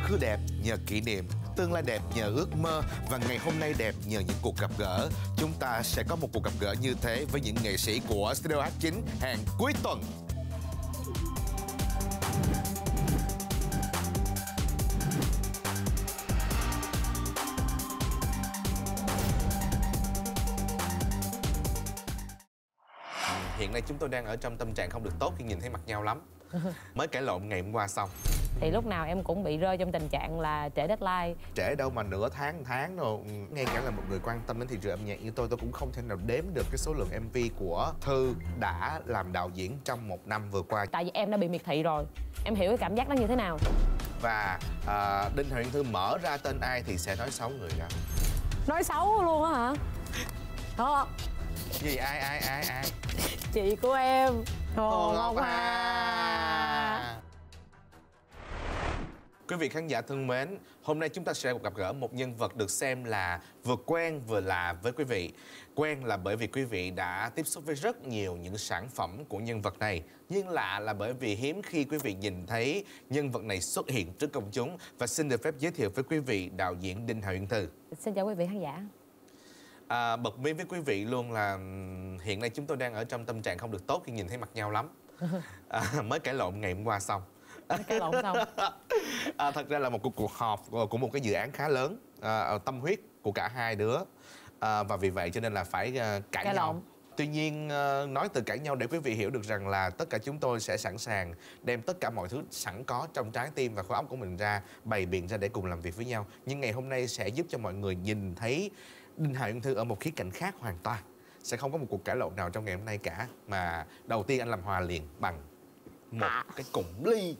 Quá khứ đẹp nhờ kỷ niệm Tương lai đẹp nhờ ước mơ Và ngày hôm nay đẹp nhờ những cuộc gặp gỡ. Chúng ta sẽ có một cuộc gặp gỡ như thế Với những nghệ sĩ của Studio H9 hàng cuối tuần. Hiện nay chúng tôi đang ở trong tâm trạng không được tốt khi nhìn thấy mặt nhau lắm. Mới cãi lộn ngày hôm qua xong thì lúc nào em cũng bị rơi trong tình trạng là trễ deadline. Trễ đâu mà nửa tháng tháng rồi. Ngay cả là một người quan tâm đến thị trường âm nhạc như tôi tôi cũng không thể nào đếm được cái số lượng mv của thư đã làm đạo diễn trong một năm vừa qua. Tại vì em đã bị miệt thị rồi. Em hiểu cái cảm giác đó như thế nào. Và à, đinh huyền thư mở ra tên ai thì sẽ nói xấu người đó. Nói xấu luôn á hả? Không gì ai ai ai ai? Chị của em. Hồ ngọc hà Quý vị khán giả thân mến, hôm nay chúng ta sẽ gặp gỡ một nhân vật được xem là vừa quen vừa lạ với quý vị. Quen là bởi vì quý vị đã tiếp xúc với rất nhiều những sản phẩm của nhân vật này. Nhưng lạ là bởi vì hiếm khi quý vị nhìn thấy nhân vật này xuất hiện trước công chúng. Và xin được phép giới thiệu với quý vị đạo diễn Đinh Hà Uyên Thư. Xin chào quý vị khán giả. À, bật mí với quý vị luôn là hiện nay chúng tôi đang ở trong tâm trạng không được tốt khi nhìn thấy mặt nhau lắm. À, mới cãi lộn ngày hôm qua xong cái lộn xong à, thật ra là một cuộc cuộc họp của một cái dự án khá lớn à, tâm huyết của cả hai đứa à, và vì vậy cho nên là phải uh, cãi cái nhau lộn. Tuy nhiên nói từ cãi nhau để quý vị hiểu được rằng là tất cả chúng tôi sẽ sẵn sàng đem tất cả mọi thứ sẵn có trong trái tim và khối óc của mình ra bày biện ra để cùng làm việc với nhau. Nhưng ngày hôm nay sẽ giúp cho mọi người nhìn thấy Đinh Hà Uyên Thư ở một khía cạnh khác hoàn toàn. Sẽ không có một cuộc cãi lộn nào trong ngày hôm nay cả mà đầu tiên anh làm hòa liền bằng một à. cái cụm ly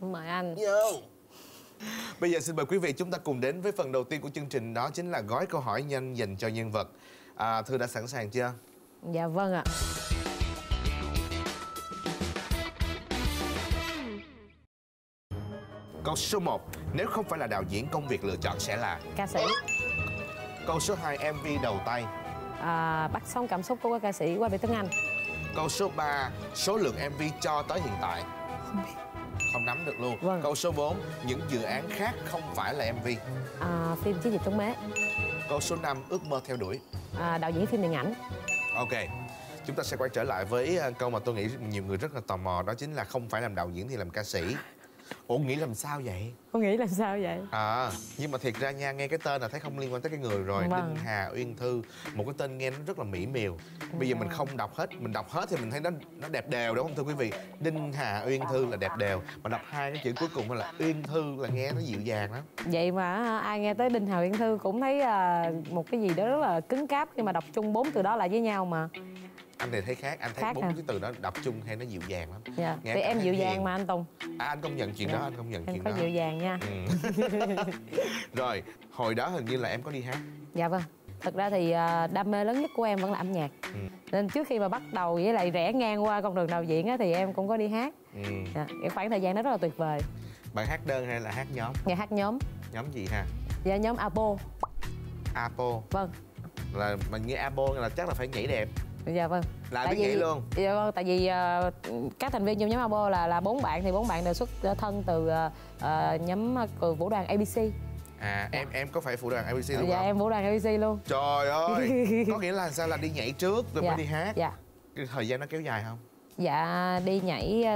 mời anh Yo. Bây giờ xin mời quý vị chúng ta cùng đến với phần đầu tiên của chương trình đó chính là gói câu hỏi nhanh dành cho nhân vật. À, Thư đã sẵn sàng chưa? Dạ vâng ạ. Câu số 1 Nếu không phải là đạo diễn công việc lựa chọn sẽ là Ca sĩ Câu số 2 MV đầu tay à, Bắt sóng cảm xúc của ca sĩ qua Việt Tuấn Anh Câu số 3 Số lượng MV cho tới hiện tại Không biết không nắm được luôn. Vâng. câu số 4 những dự án khác không phải là mv à, phim chiến dịch chống mế câu số 5 ước mơ theo đuổi. À, đạo diễn phim điện ảnh. Ok chúng ta sẽ quay trở lại với à, câu mà tôi nghĩ nhiều người rất là tò mò đó chính là không phải làm đạo diễn thì làm ca sĩ ủa nghĩ làm sao vậy? Con nghĩ làm sao vậy? À nhưng mà thiệt ra nha nghe cái tên là thấy không liên quan tới cái người rồi. Vâng. đinh hà uyên thư một cái tên nghe nó rất là mỹ miều. Bây giờ mình không đọc hết mình đọc hết thì mình thấy nó nó đẹp đều đúng không thưa quý vị? Đinh hà uyên thư là đẹp đều mà đọc hai cái chữ cuối cùng là uyên thư là nghe nó dịu dàng lắm. Vậy mà ai nghe tới đinh hà uyên thư cũng thấy uh, một cái gì đó rất là cứng cáp khi mà đọc chung bốn từ đó lại với nhau mà anh thì thấy khác anh thấy khác bốn hả? cái từ đó đọc chung hay nó dịu dàng lắm. Dạ. Nghe thì em dịu dàng hiền. mà anh tùng. À anh công nhận chuyện dạ. đó anh công nhận em chuyện có đó. dịu dàng nha. Ừ. rồi hồi đó hình như là em có đi hát. Dạ vâng. Thật ra thì à, đam mê lớn nhất của em vẫn là âm nhạc. Ừ. nên trước khi mà bắt đầu với lại rẽ ngang qua con đường đạo diễn á, thì em cũng có đi hát. Ừ. dạ, cái khoảng thời gian đó rất là tuyệt vời. Bạn hát đơn hay là hát nhóm? Dạ hát nhóm. Nhóm gì ha? Dạ nhóm apo. Apo. Vâng. Là mình nghe apo là chắc là phải nhảy đẹp dạ vâng. Là tại vì luôn? Dạ vâng tại vì uh, các thành viên trong nhóm abo là là bốn bạn thì bốn bạn đều xuất thân từ uh, nhóm uh, vũ đoàn abc à em em có phải phụ đoàn abc luôn dạ không? em vũ đoàn abc luôn. Trời ơi! Có nghĩa là sao là đi nhảy trước rồi dạ. mới đi hát? dạ. Cái thời gian nó kéo dài không dạ đi nhảy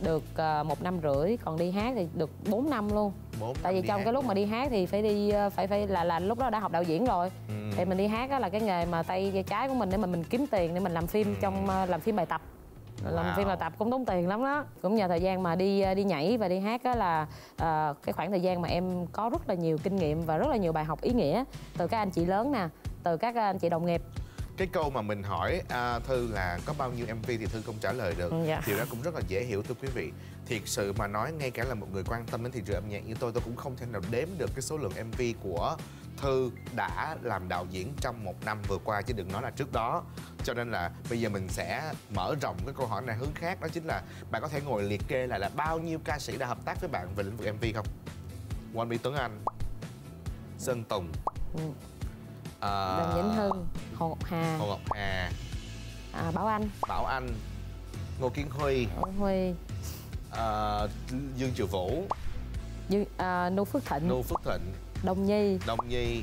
được một năm rưỡi còn đi hát thì được 4 năm luôn 4 tại vì trong cái lúc mà đi hát thì phải đi phải phải là là lúc đó đã học đạo diễn rồi ừ. thì mình đi hát đó là cái nghề mà tay trái của mình để mà mình kiếm tiền để mình làm phim ừ. trong làm phim bài tập wow. làm phim bài tập cũng tốn tiền lắm đó cũng nhờ thời gian mà đi đi nhảy và đi hát đó là uh, cái khoảng thời gian mà em có rất là nhiều kinh nghiệm và rất là nhiều bài học ý nghĩa từ các anh chị lớn nè từ các anh chị đồng nghiệp cái câu mà mình hỏi à, thư là có bao nhiêu mv thì thư không trả lời được. Dạ. điều đó cũng rất là dễ hiểu thưa quý vị. Thiệt sự mà nói ngay cả là một người quan tâm đến thị trường âm nhạc như tôi tôi cũng không thể nào đếm được cái số lượng mv của thư đã làm đạo diễn trong một năm vừa qua chứ đừng nói là trước đó. Cho nên là bây giờ mình sẽ mở rộng cái câu hỏi này hướng khác đó chính là bạn có thể ngồi liệt kê lại là bao nhiêu ca sĩ đã hợp tác với bạn về lĩnh vực mv không? One Mỹ Tuấn Anh Sơn Tùng. Ừ à, Đàm Vĩnh Hưng Hồ Ngọc Hà. Hồ Ngọc Hà. À, Bảo Anh. Bảo Anh. Ngô Kiến Huy. Ngô Huy. À, Dương Triệu Vũ. Dương, à, Nu Phước Thịnh. Nu Phước Thịnh. Đông Nhi. Đông Nhi.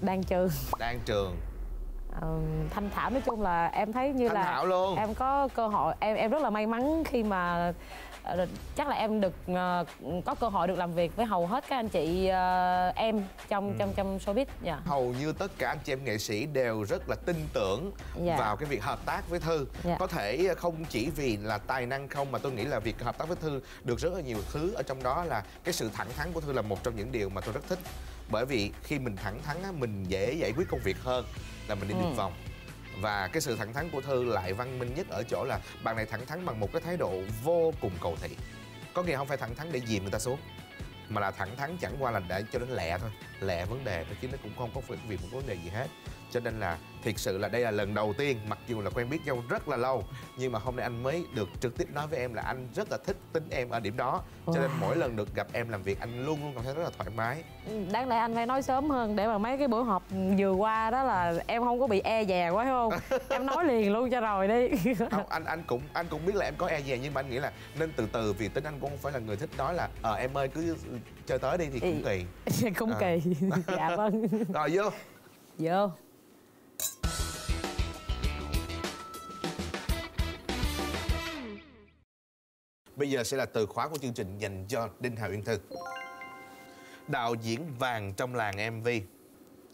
Đan Trường. Đan Trường. Uh, thanh thảo nói chung là em thấy như thanh là thảo luôn. em có cơ hội em em rất là may mắn khi mà chắc là em được uh, có cơ hội được làm việc với hầu hết các anh chị uh, em trong ừ. trong trong showbiz yeah. Dạ. hầu như tất cả anh chị em nghệ sĩ đều rất là tin tưởng yeah. Dạ. vào cái việc hợp tác với thư yeah. Dạ. có thể không chỉ vì là tài năng không mà tôi nghĩ là việc hợp tác với thư được rất là nhiều thứ ở trong đó là cái sự thẳng thắn của thư là một trong những điều mà tôi rất thích bởi vì khi mình thẳng thắn mình dễ giải quyết công việc hơn là mình đi ừ. vòng và cái sự thẳng thắn của thư lại văn minh nhất ở chỗ là bạn này thẳng thắn bằng một cái thái độ vô cùng cầu thị. Có nghĩa không phải thẳng thắn để dìm người ta xuống, mà là thẳng thắn chẳng qua là để cho đến lẹ thôi. Lẹ vấn đề thôi, chứ nó cũng không có việc một vấn đề gì hết cho nên là thiệt sự là đây là lần đầu tiên mặc dù là quen biết nhau rất là lâu nhưng mà hôm nay anh mới được trực tiếp nói với em là anh rất là thích tính em ở điểm đó. Cho nên mỗi lần được gặp em làm việc anh luôn luôn cảm thấy rất là thoải mái. Ừ, đáng lẽ anh phải nói sớm hơn để mà mấy cái bữa họp vừa qua đó là em không có bị e dè quá không? Em nói liền luôn cho rồi đi. Không anh anh cũng anh cũng biết là em có e dè nhưng mà anh nghĩ là nên từ từ vì tính anh cũng không phải là người thích nói là ờ em ơi cứ chơi tới đi thì cũng kỳ. Cũng à. kỳ. Dạ vâng. Rồi vô. Vô Bây giờ sẽ là từ khóa của chương trình dành cho Đinh Hào Yên Thư Đạo diễn vàng trong làng MV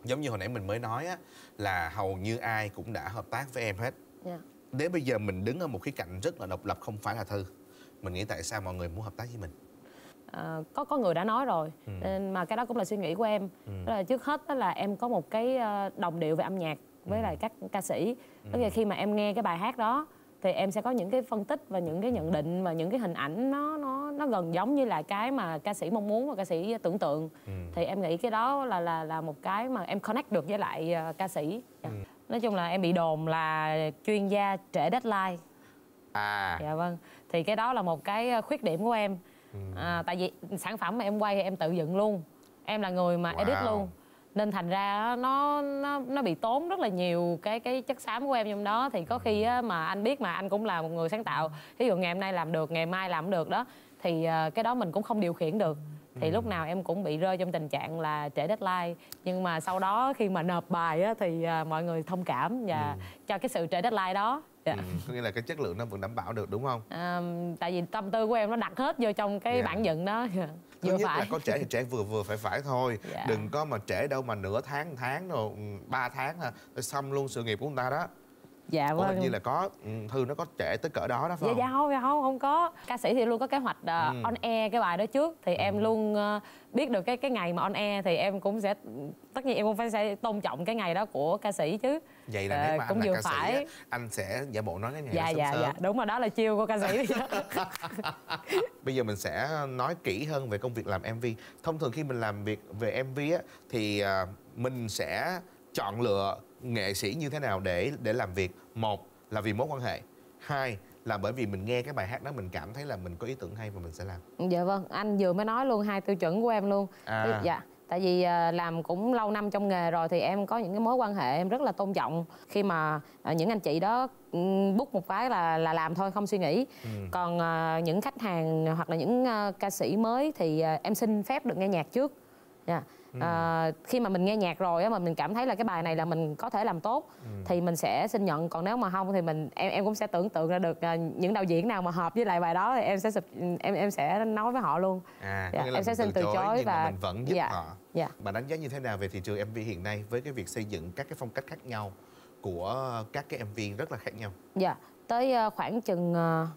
Giống như hồi nãy mình mới nói á Là hầu như ai cũng đã hợp tác với em hết yeah. Dạ. Nếu bây giờ mình đứng ở một cái cạnh rất là độc lập không phải là Thư Mình nghĩ tại sao mọi người muốn hợp tác với mình à, có có người đã nói rồi ừ. nên mà cái đó cũng là suy nghĩ của em ừ. đó là trước hết đó là em có một cái ờ, đồng điệu về âm nhạc với ừ. lại các ca sĩ tức là ừ. khi mà em nghe cái bài hát đó thì em sẽ có những cái phân tích và những cái nhận định và những cái hình ảnh nó nó nó gần giống như là cái mà ca sĩ mong muốn và ca sĩ tưởng tượng ừ. thì em nghĩ cái đó là là là một cái mà em connect được với lại uh, ca sĩ dạ. ừ. nói chung là em bị đồn là chuyên gia trễ deadline à dạ vâng thì cái đó là một cái ờ, khuyết điểm của em ừ. à, tại vì sản phẩm mà em quay thì em tự dựng luôn em là người mà wow. edit luôn nên thành ra nó nó nó bị tốn rất là nhiều cái cái chất xám của em trong đó. Thì có khi á, mà anh biết mà anh cũng là một người sáng tạo. Ví dụ ngày hôm nay làm được ngày mai làm được đó thì uh, cái đó mình cũng không điều khiển được. Thì lúc nào em cũng bị rơi trong tình trạng là trễ deadline. Nhưng mà sau đó khi mà nộp bài á, thì uh, mọi người thông cảm và ừ. cho cái sự trễ deadline đó dạ. ừ, có nghĩa là cái chất lượng nó vẫn đảm bảo được đúng không à, tại vì tâm tư của em nó đặt hết vô trong cái dạ. bản dựng đó Thứ vừa nhất phải. là có trễ thì trễ vừa vừa phải phải thôi dạ. đừng có mà trễ đâu mà nửa tháng tháng rồi ừ, ba tháng à xong luôn sự nghiệp của người ta đó dạ vâng hình như là có ừ, thư nó có trễ tới cỡ đó đó phải dạ, không dạ không dạ không không có ca sĩ thì luôn có kế hoạch uh, ừ. on air cái bài đó trước thì ừ. em luôn uh, biết được cái cái ngày mà on air thì em cũng sẽ tất nhiên em cũng phải sẽ tôn trọng cái ngày đó của ca sĩ chứ vậy là nếu mà cũng anh là ca phải. sĩ anh sẽ giả bộ nói cái ngày dạ sớm dạ sớm. dạ đúng rồi đó là chiêu của ca sĩ bây giờ mình sẽ nói kỹ hơn về công việc làm mv thông thường khi mình làm việc về mv á thì uh, mình sẽ chọn lựa nghệ sĩ như thế nào để để làm việc? Một là vì mối quan hệ. Hai là bởi vì mình nghe cái bài hát đó mình cảm thấy là mình có ý tưởng hay và mình sẽ làm. Dạ vâng anh vừa mới nói luôn hai tiêu chuẩn của em luôn. À. dạ tại vì à, làm cũng lâu năm trong nghề rồi thì em có những cái mối quan hệ em rất là tôn trọng. Khi mà à, những anh chị đó bút một cái là là làm thôi không suy nghĩ. Ừ. còn à, những khách hàng hoặc là những ca sĩ mới thì em xin phép được nghe nhạc trước. Dạ à, khi mà mình nghe nhạc rồi á mà mình cảm thấy là cái bài này là mình có thể làm tốt ừ. thì mình sẽ xin nhận. Còn nếu mà không thì mình em em cũng sẽ tưởng tượng ra được uh, những đạo diễn nào mà hợp với lại bài đó thì em sẽ em em sẽ nói với họ luôn. À, dạ, em sẽ xin từ chối, chối và mình vẫn giúp dạ, họ. dạ. bà đánh giá như thế nào về thị trường mv hiện nay với cái việc xây dựng các cái phong cách khác nhau của các cái mv rất là khác nhau? Dạ tới khoảng chừng uh,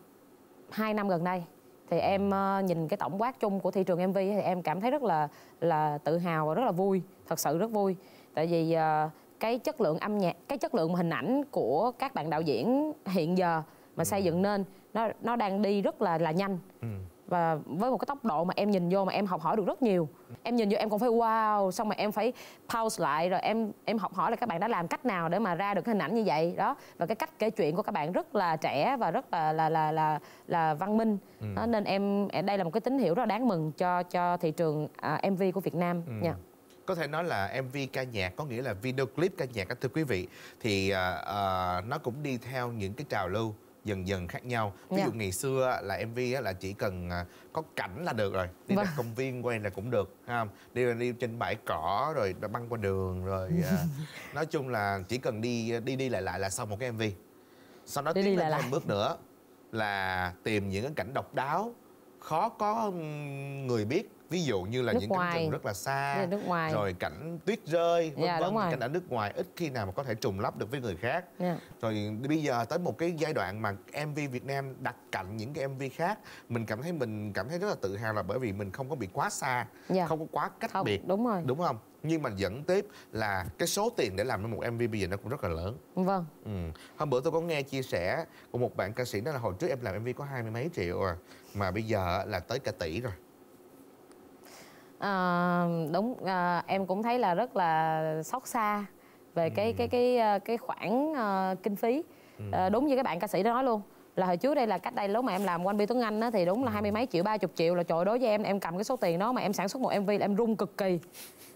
2 năm gần đây thì em uh, nhìn cái tổng quát chung của thị trường MV thì em cảm thấy rất là là tự hào và rất là vui thật sự rất vui. Tại vì uh, cái chất lượng âm nhạc cái chất lượng hình ảnh của các bạn đạo diễn hiện giờ mà xây dựng nên nó nó đang đi rất là là nhanh. Ừ và với một cái tốc độ mà em nhìn vô mà em học hỏi được rất nhiều. Em nhìn vô em còn phải wow xong mà em phải pause lại rồi em em học hỏi là các bạn đã làm cách nào để mà ra được hình ảnh như vậy. Đó và cái cách kể chuyện của các bạn rất là trẻ và rất là là là là, là văn minh. Ừ. đó, nên em đây là một cái tín hiệu rất là đáng mừng cho cho thị trường à, MV của Việt Nam. Ừ. nha có thể nói là MV ca nhạc có nghĩa là video clip ca nhạc thưa quý vị. Thì uh, uh, nó cũng đi theo những cái trào lưu dần dần khác nhau. Ví dụ dạ. ngày xưa là mv là chỉ cần à, có cảnh là được rồi đi vâng. ra công viên quay là cũng được không đi đi trên bãi cỏ rồi băng qua đường rồi à, nói chung là chỉ cần đi đi đi lại lại là xong một cái mv sau đó đi tiến lên thêm bước nữa là tìm những cái cảnh độc đáo khó có người biết ví dụ như là nước những ngoài. cánh rừng rất là xa nước ngoài. rồi cảnh tuyết rơi vân dạ, vân cảnh ở nước ngoài ít khi nào mà có thể trùng lắp được với người khác dạ. rồi bây giờ tới một cái giai đoạn mà mv việt nam đặt cạnh những cái mv khác mình cảm thấy mình cảm thấy rất là tự hào là bởi vì mình không có bị quá xa dạ. không có quá cách không, biệt đúng rồi đúng không nhưng mà dẫn tiếp là cái số tiền để làm nên một mv bây giờ nó cũng rất là lớn vâng ừ. hôm bữa tôi có nghe chia sẻ của một bạn ca sĩ đó là hồi trước em làm mv có hai mươi mấy triệu à mà bây giờ là tới cả tỷ rồi à, đúng à, em cũng thấy là rất là xót xa về cái cái cái cái, cái khoản uh, kinh phí. Ừ. à, đúng như các bạn ca sĩ đó nói luôn là hồi trước đây là cách đây lúc mà em làm One Bi Tuấn Anh á, thì đúng là hai mươi mấy triệu ba chục triệu là trời đối với em em cầm cái số tiền đó mà em sản xuất một MV là em rung cực kỳ.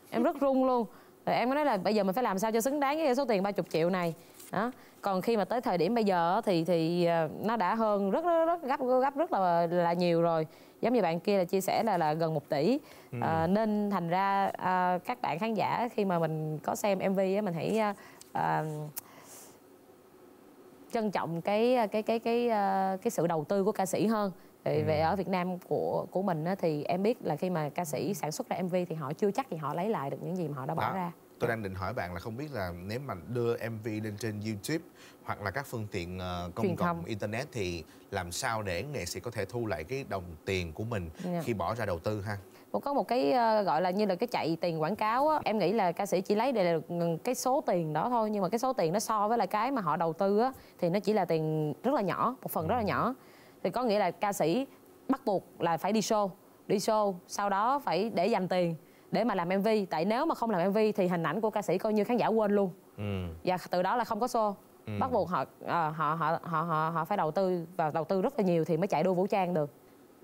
Em rất rung luôn. Rồi em có nói là bây giờ mình phải làm sao cho xứng đáng với số tiền ba chục triệu này đó còn khi mà tới thời điểm bây giờ thì thì nó đã hơn rất rất, rất gấp gấp rất là là nhiều rồi giống như bạn kia là chia sẻ là là gần 1 tỷ ừ. à, nên thành ra à, các bạn khán giả khi mà mình có xem mv á mình hãy à, trân trọng cái cái cái cái cái, cái sự đầu tư của ca sĩ hơn về, ừ. về ở Việt Nam của của mình á, thì em biết là khi mà ca sĩ sản xuất ra MV thì họ chưa chắc thì họ lấy lại được những gì mà họ đã bỏ Đó. ra tôi đang định hỏi bạn là không biết là nếu mà đưa MV lên trên YouTube hoặc là các phương tiện uh, công cộng internet thì làm sao để nghệ sĩ có thể thu lại cái đồng tiền của mình yeah. Dạ. khi bỏ ra đầu tư ha có một cái uh, gọi là như là cái chạy tiền quảng cáo á em nghĩ là ca sĩ chỉ lấy được cái số tiền đó thôi nhưng mà cái số tiền nó so với là cái mà họ đầu tư á thì nó chỉ là tiền rất là nhỏ một phần rất là ừ. nhỏ thì có nghĩa là ca sĩ bắt buộc là phải đi show đi show sau đó phải để dành tiền để mà làm mv tại nếu mà không làm mv thì hình ảnh của ca sĩ coi như khán giả quên luôn ừ. và từ đó là không có show ừ. bắt buộc họ, à, họ họ họ họ họ phải đầu tư và đầu tư rất là nhiều thì mới chạy đua vũ trang được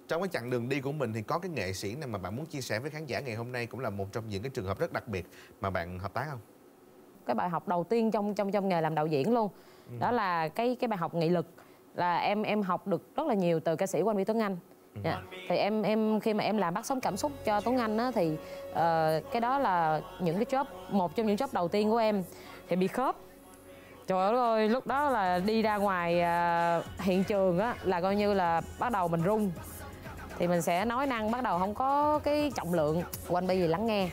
trong cái chặng đường đi của mình thì có cái nghệ sĩ nào mà bạn muốn chia sẻ với khán giả ngày hôm nay cũng là một trong những cái trường hợp rất đặc biệt mà bạn hợp tác không? Cái bài học đầu tiên trong trong trong nghề làm đạo diễn luôn ừ. đó là cái cái bài học nghị lực là em em học được rất là nhiều từ ca sĩ Quang Vi Tuấn Anh Dạ. thì em em khi mà em làm bắt sóng cảm xúc cho Tuấn Anh á, thì uh, cái đó là những cái job một trong những job đầu tiên của em. Thì bị khớp. Trời ơi lúc đó là đi ra ngoài uh, hiện trường á là coi như là bắt đầu mình rung thì mình sẽ nói năng bắt đầu không có cái trọng lượng. Quanh bây giờ lắng nghe.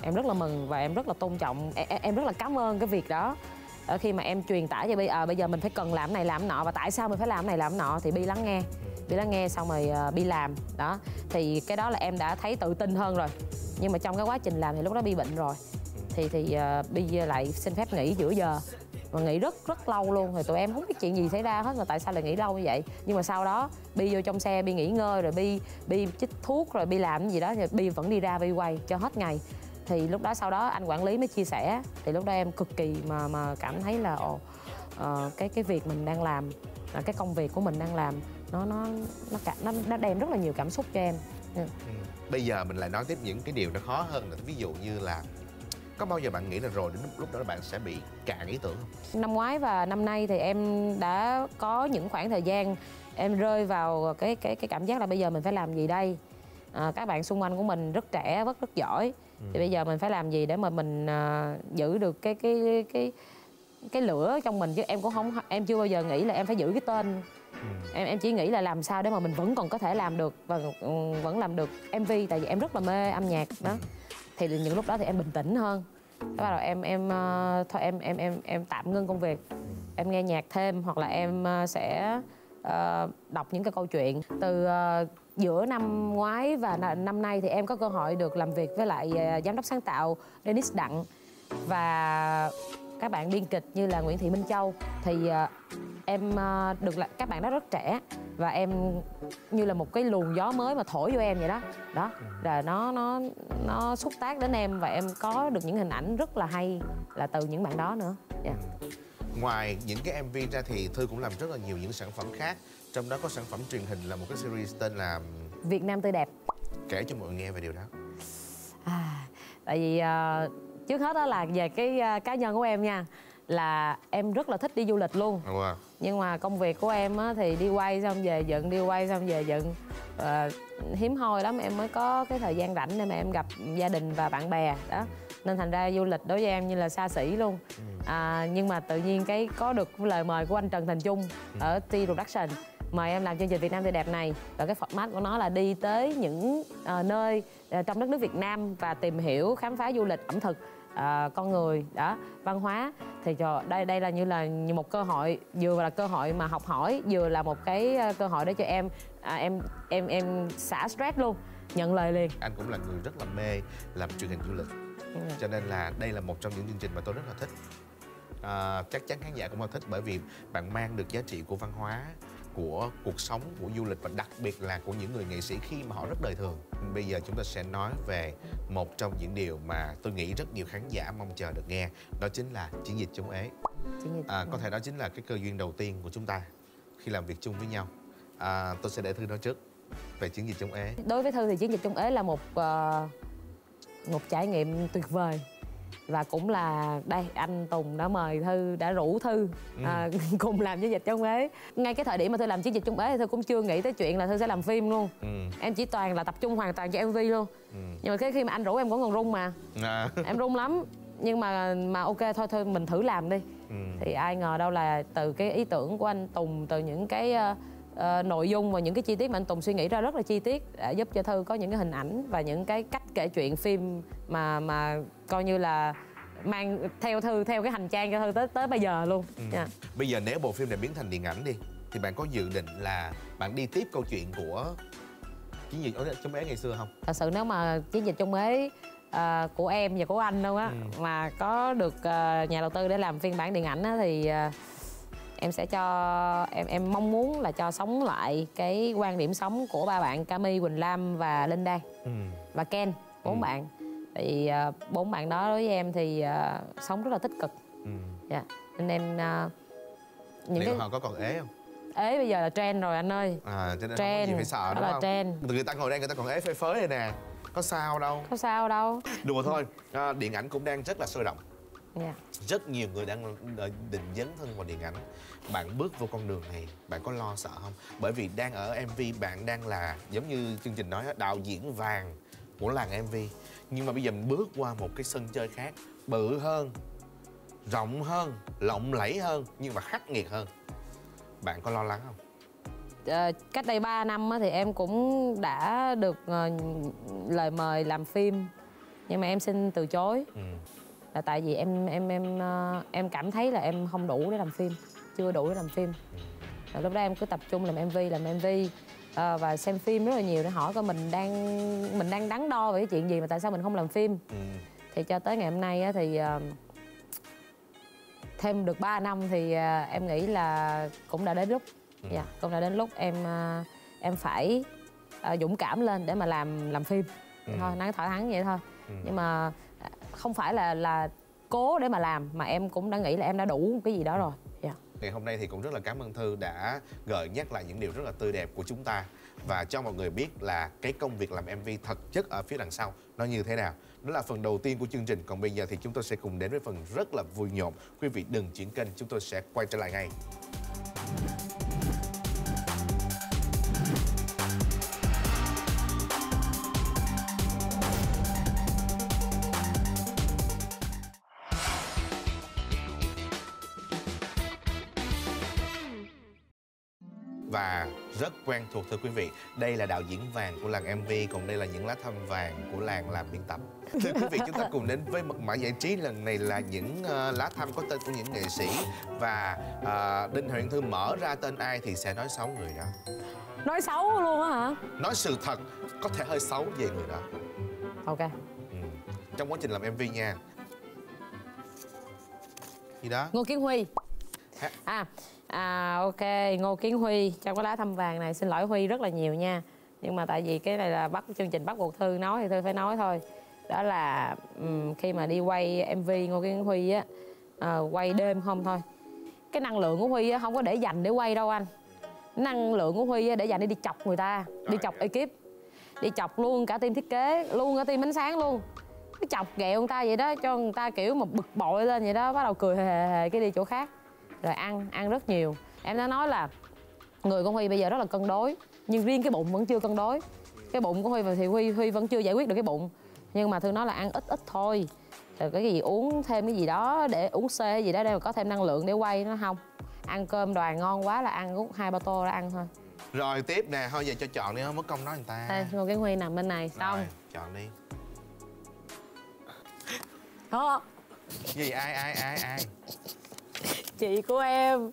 Em rất là mừng và em rất là tôn trọng em, em rất là cảm ơn cái việc đó. Ở khi mà em truyền tải cho bi à, bây giờ mình phải cần làm này làm nọ. Và tại sao mình phải làm này làm nọ? Thì bi lắng nghe bị lắng nghe xong rồi ờ, uh, bi làm. Đó thì cái đó là em đã thấy tự tin hơn rồi. Nhưng mà trong cái quá trình làm thì lúc đó bi bệnh rồi. Thì thì ờ, uh, bi lại xin phép nghỉ giữa giờ. Mà nghỉ rất rất lâu luôn rồi tụi em không biết chuyện gì xảy ra hết mà tại sao lại nghỉ lâu như vậy. Nhưng mà sau đó bi vô trong xe bi nghỉ ngơi rồi bi bi chích thuốc rồi bi làm gì đó bi vẫn đi ra bi quay cho hết ngày. Thì lúc đó sau đó anh quản lý mới chia sẻ. Thì lúc đó em cực kỳ mà mà cảm thấy là ồ uh, cái cái việc mình đang làm là cái công việc của mình đang làm nó nó nó cả nó, nó đem rất là nhiều cảm xúc cho em ừ. ừ. bây giờ mình lại nói tiếp những cái điều nó khó hơn là ví dụ như là có bao giờ bạn nghĩ là rồi đến lúc, đó bạn sẽ bị cạn ý tưởng không? Năm ngoái và năm nay thì em đã có những khoảng thời gian em rơi vào cái cái cái cảm giác là bây giờ mình phải làm gì đây? À, các bạn xung quanh của mình rất trẻ, rất rất giỏi. Ừ. Thì bây giờ mình phải làm gì để mà mình uh, giữ được cái cái cái cái lửa trong mình chứ em cũng không em chưa bao giờ nghĩ là em phải giữ cái tên ừ. em em chỉ nghĩ là làm sao để mà mình vẫn còn có thể làm được và ừ, vẫn làm được mv tại vì em rất là mê âm nhạc đó. Ừ. thì những lúc đó thì em bình tĩnh hơn. Cái bắt đầu em em uh, thôi em em em em tạm ngưng công việc. Em nghe nhạc thêm hoặc là em uh, sẽ uh, đọc những cái câu chuyện. Từ uh, giữa năm ngoái và năm nay thì em có cơ hội được làm việc với lại uh, giám đốc sáng tạo Dennis Đặng. Và các bạn biên kịch như là Nguyễn Thị Minh Châu thì uh, em uh, được là các bạn đó rất trẻ và em như là một cái luồng gió mới mà thổi vô em vậy đó. Đó là nó nó nó xúc tác đến em và em có được những hình ảnh rất là hay là từ những bạn đó nữa. Yeah. Dạ. ngoài những cái mv ra thì thư cũng làm rất là nhiều những sản phẩm khác. Trong đó có sản phẩm truyền hình là một cái series tên là Việt Nam tươi đẹp. Kể cho mọi người nghe về điều đó. À, tại vì uh, trước hết đó là về cái uh, cá nhân của em nha là em rất là thích đi du lịch luôn wow. nhưng mà công việc của em á, thì đi quay xong về dựng đi quay xong về dựng à, hiếm hoi lắm em mới có cái thời gian rảnh để mà em gặp gia đình và bạn bè đó nên thành ra du lịch đối với em như là xa xỉ luôn ừ. à, nhưng mà tự nhiên cái có được lời mời của anh Trần Thành Trung ừ. ở T Production mời em làm chương trình Việt Nam tươi đẹp này và cái format của nó là đi tới những uh, nơi uh, trong đất nước Việt Nam và tìm hiểu khám phá du lịch ẩm thực uh, con người đó văn hóa. Thì cho đây đây là như là như một cơ hội vừa là cơ hội mà học hỏi vừa là một cái cơ hội để cho em à, em em em xả stress luôn nhận lời liền. Anh cũng là người rất là mê làm truyền hình du lịch. Cho nên là đây là một trong những chương trình mà tôi rất là thích. À, chắc chắn khán giả cũng rất thích bởi vì bạn mang được giá trị của văn hóa của cuộc sống của du lịch và đặc biệt là của những người nghệ sĩ khi mà họ rất đời thường. Bây giờ chúng ta sẽ nói về một trong những điều mà tôi nghĩ rất nhiều khán giả mong chờ được nghe đó chính là chiến dịch chống ế à, có thể đó chính là cái cơ duyên đầu tiên của chúng ta khi làm việc chung với nhau. À, tôi sẽ để thư nói trước về chiến dịch chống ế đối với thư thì chiến dịch chống ế là một uh, một trải nghiệm tuyệt vời và cũng là đây anh Tùng đã mời Thư đã rủ Thư ừ. à, cùng làm chiến dịch chống ế ngay cái thời điểm mà Thư làm chiến dịch chống ế thì Thư cũng chưa nghĩ tới chuyện là Thư sẽ làm phim luôn ừ. em chỉ toàn là tập trung hoàn toàn cho MV luôn ừ. nhưng mà cái khi mà anh rủ em cũng còn run mà à. em run lắm nhưng mà mà ok thôi thôi mình thử làm đi ừ. thì ai ngờ đâu là từ cái ý tưởng của anh Tùng từ những cái uh, uh, nội dung và những cái chi tiết mà anh Tùng suy nghĩ ra rất là chi tiết để giúp cho Thư có những cái hình ảnh và những cái cách kể chuyện phim mà mà coi như là mang theo Thư theo cái hành trang cho Thư tới tới bây giờ luôn. Ừ. Yeah. Dạ. Bây giờ nếu bộ phim này biến thành điện ảnh đi thì bạn có dự định là bạn đi tiếp câu chuyện của chiến dịch trong ế ngày xưa không? Thật sự nếu mà chiến dịch trong ế uh, của em và của anh đâu á ừ. mà có được uh, nhà đầu tư để làm phiên bản điện ảnh á thì uh, em sẽ cho em em mong muốn là cho sống lại cái quan điểm sống của ba bạn Cami, Quỳnh Lam và Linh Đan ừ. và Ken bốn ừ. bạn. Thì uh, bốn bạn đó đối với em thì uh, sống rất là tích cực. Ừ. yeah. nên em uh, những Liệu cái họ có còn ế không? Ế bây giờ là trend rồi anh ơi. À cho nên trend. không có gì phải sợ đó đúng là không? trend. Người ta ngồi đây người ta còn ế phơi phới này nè. Có sao đâu. Có sao đâu. Đùa thôi. À, điện ảnh cũng đang rất là sôi động yeah. rất nhiều người đang định dấn thân vào điện ảnh. Bạn bước vô con đường này bạn có lo sợ không? Bởi vì đang ở mv bạn đang là giống như chương trình nói đạo diễn vàng của làng mv nhưng mà bây giờ mình bước qua một cái sân chơi khác bự hơn rộng hơn lộng lẫy hơn nhưng mà khắc nghiệt hơn. Bạn có lo lắng không? À, cách đây 3 năm thì em cũng đã được uh, lời mời làm phim. Nhưng mà em xin từ chối. Ừ là tại vì em em em ờ, em cảm thấy là em không đủ để làm phim chưa đủ để làm phim rồi lúc đó em cứ tập trung làm mv làm mv ờ, và xem phim rất là nhiều để hỏi coi mình đang mình đang đắn đo về cái chuyện gì mà tại sao mình không làm phim ừ. thì cho tới ngày hôm nay á, thì uh, thêm được 3 năm thì uh, em nghĩ là cũng đã đến lúc ừ. yeah, dạ, cũng đã đến lúc em uh, em phải uh, dũng cảm lên để mà làm làm phim ừ. thôi nói thẳng thắn vậy thôi ừ. nhưng mà không phải là là cố để mà làm mà em cũng đã nghĩ là em đã đủ cái gì đó rồi. Yeah. Dạ. ngày hôm nay thì cũng rất là cảm ơn thư đã gợi nhắc lại những điều rất là tươi đẹp của chúng ta và cho mọi người biết là cái công việc làm mv thật chất ở phía đằng sau nó như thế nào. Đó là phần đầu tiên của chương trình. Còn bây giờ thì chúng tôi sẽ cùng đến với phần rất là vui nhộn. Quý vị đừng chuyển kênh chúng tôi sẽ quay trở lại ngay quen thuộc. Thưa quý vị đây là đạo diễn vàng của làng mv còn đây là những lá thăm vàng của làng làm biên tập. Thưa quý vị chúng ta cùng đến với mật mã giải trí. Lần này là những uh, lá thăm có tên của những nghệ sĩ và uh, đinh huyền thư mở ra tên ai thì sẽ nói xấu người đó. Nói xấu luôn á hả? Nói sự thật có thể hơi xấu về người đó. Ok. Ừ. trong quá trình làm mv nha. Gì đó? Ngô kiến huy. À À ok, Ngô Kiến Huy trong cái lá thăm vàng này xin lỗi Huy rất là nhiều nha. Nhưng mà tại vì cái này là bắt chương trình bắt buộc Thư nói thì Thư phải nói thôi. Đó là um, khi mà đi quay MV Ngô Kiến Huy á uh, quay đêm không thôi. Cái năng lượng của Huy á không có để dành để quay đâu anh. Năng lượng của Huy á để dành để đi chọc người ta, đi chọc ekip. Đi chọc luôn cả team thiết kế, luôn cả team ánh sáng luôn cứ chọc ghẹo người ta vậy đó cho người ta kiểu mà bực bội lên vậy đó bắt đầu cười hề hề, hề cái đi chỗ khác rồi ăn ăn rất nhiều. Em đã nói là người của huy bây giờ rất là cân đối nhưng riêng cái bụng vẫn chưa cân đối. Cái bụng của huy thì huy huy vẫn chưa giải quyết được cái bụng. Nhưng mà thương nói là ăn ít ít thôi. Rồi cái gì uống thêm cái gì đó để uống c gì đó để mà có thêm năng lượng để quay nó không. Ăn cơm đoàn ngon quá là ăn uống hai ba tô ra ăn thôi. Rồi tiếp nè thôi giờ cho chọn đi không mất công nói người ta. Đây một cái huy nằm bên này xong. rồi, chọn đi. Đó gì ai ai ai ai chị của em.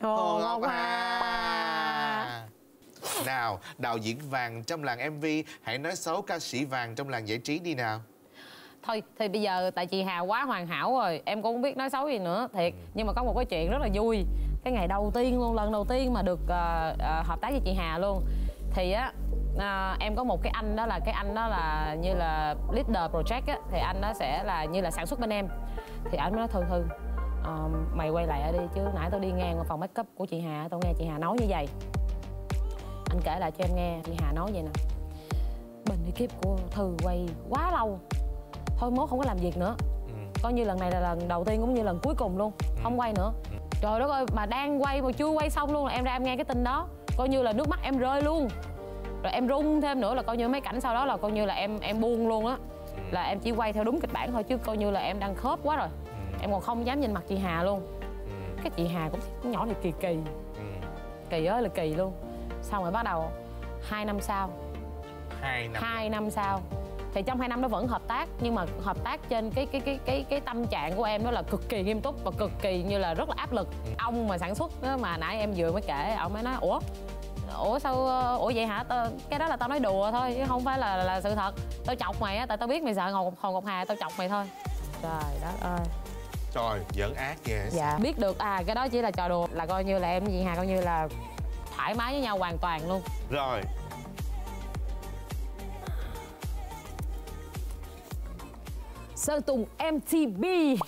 Hồ Ngọc Hà. Nào, đạo diễn vàng trong làng MV Hãy nói xấu ca sĩ vàng trong làng giải trí đi nào. Thôi thì bây giờ tại chị Hà quá hoàn hảo rồi em cũng không biết nói xấu gì nữa thiệt. Ừ. nhưng mà có một cái chuyện rất là vui. Cái ngày đầu tiên luôn lần đầu tiên mà được uh, uh, hợp tác với chị Hà luôn. Thì á uh, em có một cái anh đó là cái anh đó là như là leader project á thì anh đó sẽ là như là sản xuất bên em. Thì anh mới nói thư thư uh, mày quay lại đi chứ nãy tao đi ngang qua phòng make up của chị Hà tao nghe chị Hà nói như vậy anh kể lại cho em nghe chị Hà nói vậy nè bên ekip của thư quay quá lâu thôi mốt không có làm việc nữa ừ. coi như lần này là lần đầu tiên cũng như lần cuối cùng luôn ừ. không quay nữa ừ. trời đất ơi mà đang quay mà chưa quay xong luôn là em ra em nghe cái tin đó coi như là nước mắt em rơi luôn rồi em run thêm nữa là coi như mấy cảnh sau đó là coi như là em em buông luôn á ừ. là em chỉ quay theo đúng kịch bản thôi chứ coi như là em đang khớp quá rồi. Em còn không dám nhìn mặt chị Hà luôn. Ừ. cái chị Hà cũng nhỏ thì kỳ kỳ. Ừ. kỳ ơi là kỳ luôn. Xong rồi bắt đầu hai năm sau. Hai năm. Hai năm sau. Thì trong hai năm đó vẫn hợp tác nhưng mà hợp tác trên cái cái cái cái cái tâm trạng của em đó là cực kỳ nghiêm túc và cực kỳ như là rất là áp lực. Ừ. ông mà sản xuất đó, mà nãy em vừa mới kể ông mới nói ủa ủa sao ủa vậy hả? Tao, cái đó là tao nói đùa thôi chứ không phải là là sự thật. Tao chọc mày á tại tao biết mày sợ hòn hòn ngọc hà tao chọc mày thôi. Trời đất ơi trời giỡn ác kìa dạ. Biết được à cái đó chỉ là trò đùa là coi như là em với chị hà coi như là thoải mái với nhau hoàn toàn luôn. Rồi. Sơn Tùng MTV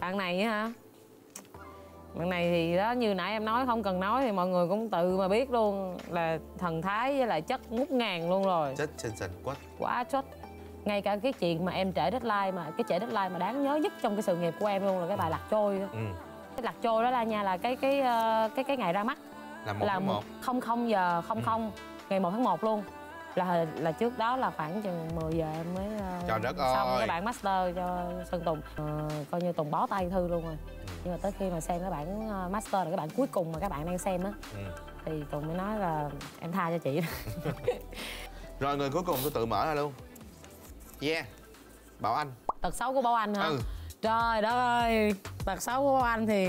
Bạn này hả? Bạn này thì đó như nãy em nói không cần nói thì mọi người cũng tự mà biết luôn Là thần thái với lại chất ngút ngàn luôn rồi. Chất chân sần quất. Quá chất ngay cả cái chuyện mà em trễ deadline mà cái trễ deadline mà đáng nhớ nhất trong cái sự nghiệp của em luôn là cái bài lạc trôi đó. Ừ. cái lạc trôi đó là nha là cái cái ờ, cái cái ngày ra mắt là một là một không không giờ không ừ. không ngày 1 tháng 1 luôn là là trước đó là khoảng chừng 10 giờ em mới uh, Trời đất xong ơi. cái bản master cho Sơn Tùng uh, coi như Tùng bó tay thư luôn rồi ừ. nhưng mà tới khi mà xem cái bản uh, master là cái bản cuối cùng mà các bạn đang xem á ừ. thì Tùng mới nói là em tha cho chị rồi người cuối cùng tôi tự mở ra luôn yeah. Bảo Anh. Tật xấu của Bảo Anh hả? Ừ. Trời đất ơi Tật xấu của Bảo Anh thì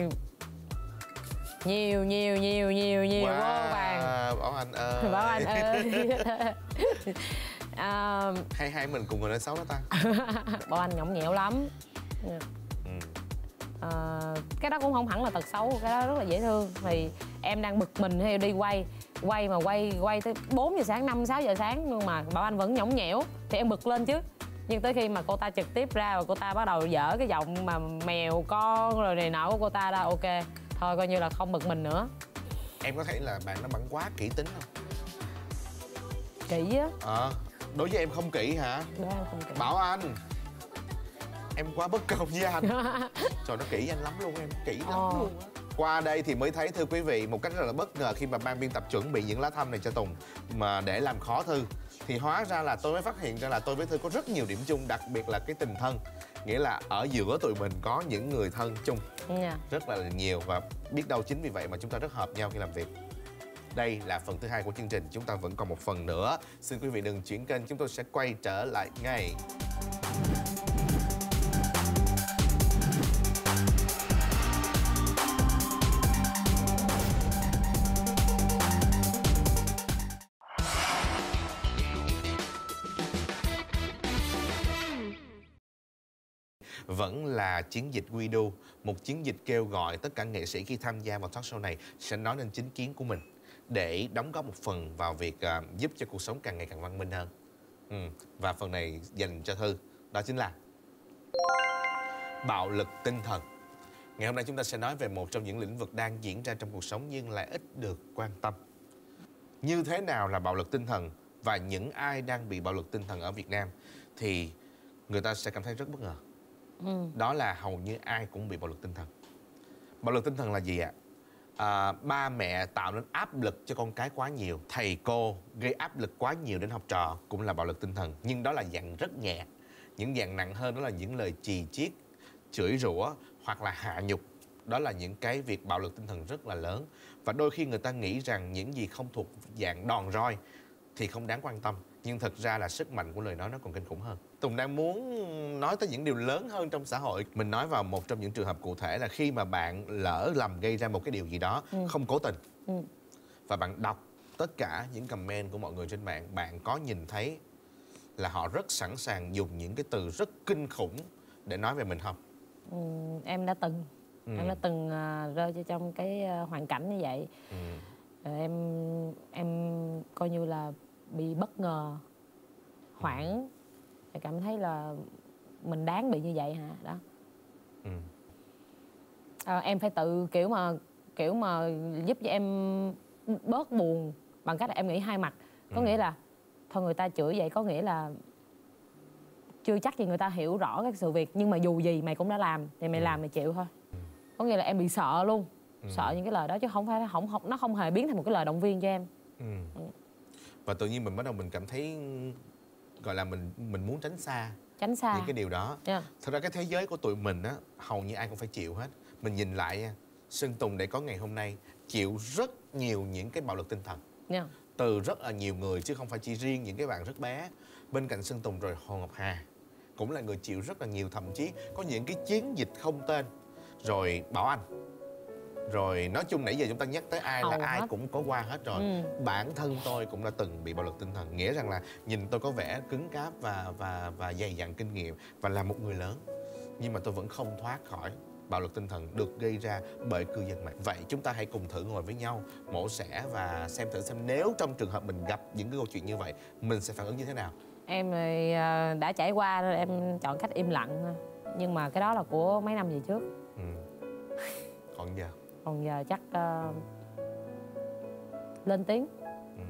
nhiều nhiều nhiều nhiều nhiều wow, vô vàng bảo anh ơi. Bảo anh ơi. À, hay hai mình cùng người nói xấu đó ta. Bảo anh nhõng nhẽo lắm. Ừ. à, cái đó cũng không hẳn là tật xấu cái đó rất là dễ thương. Thì em đang bực mình hay đi quay quay mà quay quay tới 4 giờ sáng 5 6 giờ sáng nhưng mà bảo anh vẫn nhõng nhẽo thì em bực lên chứ. Nhưng tới khi mà cô ta trực tiếp ra và cô ta bắt đầu dở cái giọng mà mèo con rồi này nọ của cô ta ra ok thôi coi như là không bực mình nữa. Em có thấy là bạn nó bắn quá kỹ tính không? Kỹ á? Ờ à, đối với em không kỹ hả? Đối em không kỹ. Bảo anh em quá bất công với anh trời nó kỹ anh lắm luôn em kỹ lắm ờ. luôn qua đây thì mới thấy thưa quý vị một cách rất là bất ngờ khi mà ban biên tập chuẩn bị những lá thăm này cho Tùng mà để làm khó Thư thì hóa ra là tôi mới phát hiện ra là tôi với Thư có rất nhiều điểm chung đặc biệt là cái tình thân nghĩa là ở giữa tụi mình có những người thân chung yeah. Dạ. rất là nhiều và biết đâu chính vì vậy mà chúng ta rất hợp nhau khi làm việc đây là phần thứ hai của chương trình chúng ta vẫn còn một phần nữa xin quý vị đừng chuyển kênh chúng tôi sẽ quay trở lại ngay vẫn là chiến dịch WeDo, một chiến dịch kêu gọi tất cả nghệ sĩ khi tham gia vào talk show này sẽ nói lên chính kiến của mình để đóng góp một phần vào việc uh, giúp cho cuộc sống càng ngày càng văn minh hơn. Ừ. Và phần này dành cho Thư, đó chính là bạo lực tinh thần. Ngày hôm nay chúng ta sẽ nói về một trong những lĩnh vực đang diễn ra trong cuộc sống nhưng lại ít được quan tâm. Như thế nào là bạo lực tinh thần và những ai đang bị bạo lực tinh thần ở Việt Nam thì người ta sẽ cảm thấy rất bất ngờ ừ. đó là hầu như ai cũng bị bạo lực tinh thần. Bạo lực tinh thần là gì ạ? À, ba mẹ tạo nên áp lực cho con cái quá nhiều thầy cô gây áp lực quá nhiều đến học trò cũng là bạo lực tinh thần. Nhưng đó là dạng rất nhẹ. Những dạng nặng hơn đó là những lời chì chiết chửi rủa hoặc là hạ nhục. Đó là những cái việc bạo lực tinh thần rất là lớn. Và đôi khi người ta nghĩ rằng những gì không thuộc dạng đòn roi thì không đáng quan tâm. Nhưng thật ra là sức mạnh của lời nói nó còn kinh khủng hơn tùng đang muốn nói tới những điều lớn hơn trong xã hội mình nói vào một trong những trường hợp cụ thể là khi mà bạn lỡ lầm gây ra một cái điều gì đó ừ. không cố tình ừ. và bạn đọc tất cả những comment của mọi người trên mạng bạn có nhìn thấy là họ rất sẵn sàng dùng những cái từ rất kinh khủng để nói về mình không ừ, em đã từng ừ. em đã từng uh, rơi trong cái uh, hoàn cảnh như vậy ừ. Rồi em em coi như là bị bất ngờ hoảng ừ. cảm thấy là mình đáng bị như vậy hả đó ừ. à, em phải tự kiểu mà kiểu mà giúp cho em bớt buồn bằng cách là em nghĩ hai mặt có ừ. nghĩa là thôi người ta chửi vậy có nghĩa là chưa chắc gì người ta hiểu rõ cái sự việc nhưng mà dù gì mày cũng đã làm thì mày ừ. làm mày chịu thôi ừ. có nghĩa là em bị sợ luôn ừ. sợ những cái lời đó chứ không phải không, không nó không hề biến thành một cái lời động viên cho em ừ. Ừ. và tự nhiên mình bắt đầu mình cảm thấy gọi là mình mình muốn tránh xa tránh xa. những cái điều đó. Yeah. thật ra cái thế giới của tụi mình á hầu như ai cũng phải chịu hết. Mình nhìn lại Sơn Tùng để có ngày hôm nay chịu rất nhiều những cái bạo lực tinh thần. Yeah. từ rất là nhiều người chứ không phải chỉ riêng những cái bạn rất bé. Bên cạnh Sơn Tùng rồi Hồ Ngọc Hà cũng là người chịu rất là nhiều thậm chí có những cái chiến dịch không tên. Rồi Bảo Anh rồi nói chung nãy giờ chúng ta nhắc tới ai Hầu là ai cũng có qua hết rồi. Ừ. bản thân tôi cũng đã từng bị bạo lực tinh thần. Nghĩa rằng là nhìn tôi có vẻ cứng cáp và và và dày dặn kinh nghiệm và là một người lớn. Nhưng mà tôi vẫn không thoát khỏi bạo lực tinh thần được gây ra bởi cư dân mạng. Vậy chúng ta hãy cùng thử ngồi với nhau mổ xẻ và xem thử xem nếu trong trường hợp mình gặp những cái câu chuyện như vậy mình sẽ phản ứng như thế nào? Em thì ờ, đã trải qua rồi em chọn cách im lặng. Nhưng mà cái đó là của mấy năm về trước. Ừ. còn giờ còn giờ chắc uh, lên tiếng ừ.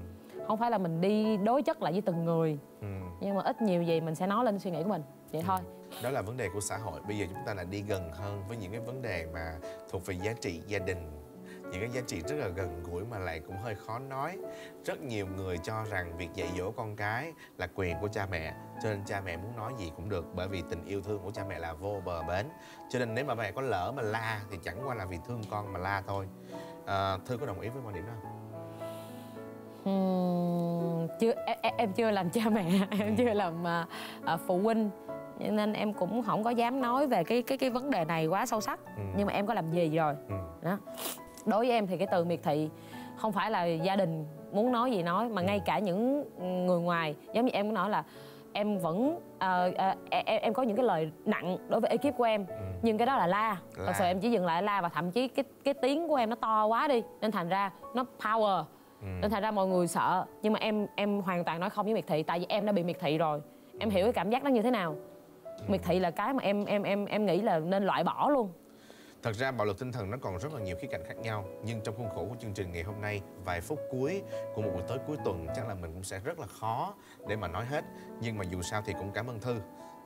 không phải là mình đi đối chất lại với từng người ừ. nhưng mà ít nhiều gì mình sẽ nói lên suy nghĩ của mình vậy ừ. thôi đó là vấn đề của xã hội bây giờ chúng ta là đi gần hơn với những cái vấn đề mà thuộc về giá trị gia đình những cái giá trị rất là gần gũi mà lại cũng hơi khó nói. Rất nhiều người cho rằng việc dạy dỗ con cái là quyền của cha mẹ cho nên cha mẹ muốn nói gì cũng được bởi vì tình yêu thương của cha mẹ là vô bờ bến. Cho nên nếu mà mẹ có lỡ mà la thì chẳng qua là vì thương con mà la thôi. À, thư có đồng ý với quan điểm đó không? Uhm, chưa em, em chưa làm cha mẹ em chưa làm uh, uh, phụ huynh. Nên em cũng không có dám nói về cái cái cái vấn đề này quá sâu sắc. Ừ. nhưng mà em có làm gì rồi? Ừ. đó đối với em thì cái từ miệt thị không phải là gia đình muốn nói gì nói mà ngay cả những người ngoài. Giống như em nói là em vẫn uh, uh, em, em có những cái lời nặng đối với ekip của em ừ. nhưng cái đó là la. Thật sự em chỉ dừng lại la và thậm chí cái cái tiếng của em nó to quá đi nên thành ra nó power ừ. nên thành ra mọi người sợ. Nhưng mà em em hoàn toàn nói không với miệt thị tại vì em đã bị miệt thị rồi. Em hiểu cái cảm giác đó như thế nào. Ừ. miệt thị là cái mà em em em em nghĩ là nên loại bỏ luôn Thật ra bạo lực tinh thần nó còn rất là nhiều khía cạnh khác nhau Nhưng trong khuôn khổ của chương trình ngày hôm nay Vài phút cuối của một buổi tối cuối tuần Chắc là mình cũng sẽ rất là khó để mà nói hết. Nhưng mà dù sao thì cũng cảm ơn Thư.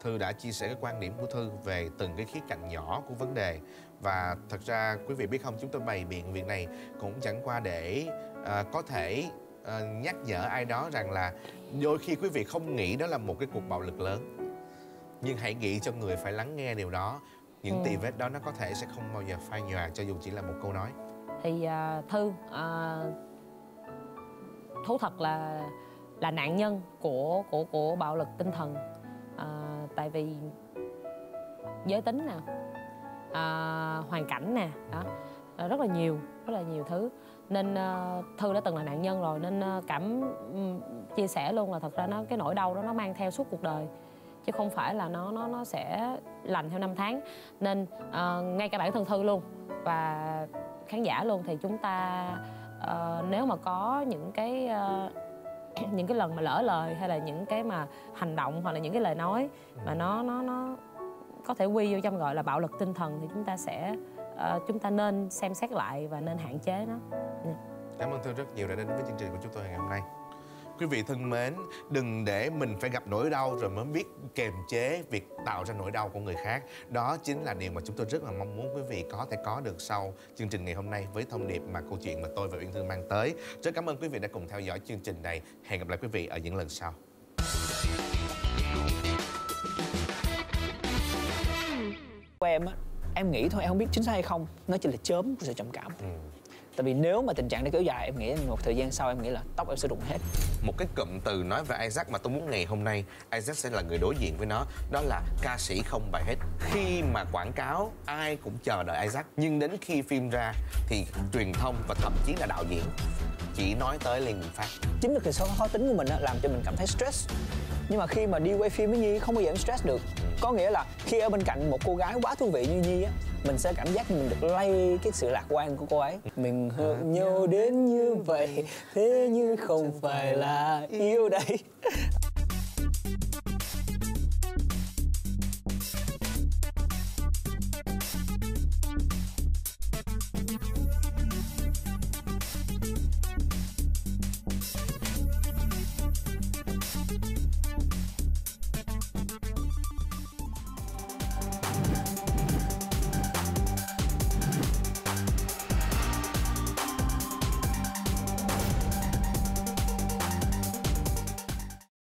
Thư đã chia sẻ cái quan điểm của Thư về từng cái khía cạnh nhỏ của vấn đề. Và thật ra quý vị biết không chúng tôi bày biện việc này cũng chẳng qua để uh, có thể uh, nhắc nhở ai đó rằng là Đôi khi quý vị không nghĩ đó là một cái cuộc bạo lực lớn. Nhưng hãy nghĩ cho người phải lắng nghe điều đó những ừ. tì vết đó nó có thể sẽ không bao giờ phai nhòa cho dù chỉ là một câu nói. Thì uh, thư uh, thú thật là là nạn nhân của của của bạo lực tinh thần. Uh, tại vì giới tính nè uh, hoàn cảnh nè đó uh, rất là nhiều rất là nhiều thứ. Nên uh, thư đã từng là nạn nhân rồi nên uh, cảm chia sẻ luôn là thật ra nó cái nỗi đau đó nó mang theo suốt cuộc đời chứ không phải là nó nó nó sẽ lành theo năm tháng nên uh, ngay cả bản thân thư luôn và khán giả luôn thì chúng ta uh, nếu mà có những cái uh, những cái lần mà lỡ lời hay là những cái mà hành động hoặc là những cái lời nói mà nó nó nó có thể quy vô trong gọi là bạo lực tinh thần thì chúng ta sẽ uh, chúng ta nên xem xét lại và nên hạn chế nó. Dạ. Cảm ơn Thư rất nhiều đã đến với chương trình của chúng tôi ngày hôm nay quý vị thân mến đừng để mình phải gặp nỗi đau rồi mới biết kềm chế việc tạo ra nỗi đau của người khác. Đó chính là điều mà chúng tôi rất là mong muốn quý vị có thể có được sau chương trình ngày hôm nay với thông điệp mà câu chuyện mà tôi và uyên thương mang tới. Rất cảm ơn quý vị đã cùng theo dõi chương trình này. Hẹn gặp lại quý vị ở những lần sau. Của em á em nghĩ thôi em không biết chính xác hay không. Nó chỉ là chớm của sự trầm cảm. Ừ. tại vì nếu mà tình trạng này kéo dài em nghĩ một thời gian sau em nghĩ là tóc em sẽ rụng hết. Một cái cụm từ nói về Isaac mà tôi muốn ngày hôm nay Isaac sẽ là người đối diện với nó đó là ca sĩ không bài hết. Khi mà quảng cáo ai cũng chờ đợi Isaac. Nhưng đến khi phim ra thì truyền thông và thậm chí là đạo diễn chỉ nói tới Lê Nguyễn Phát. Chính vì cái số khó tính của mình làm cho mình cảm thấy stress nhưng mà khi mà đi quay phim với nhi không bao giờ em stress được. Có nghĩa là khi ở bên cạnh một cô gái quá thú vị như nhi á mình sẽ cảm giác mình được lay cái sự lạc quan của cô ấy. Mình hợp nhau đến như vậy thế nhưng không phải là yêu đây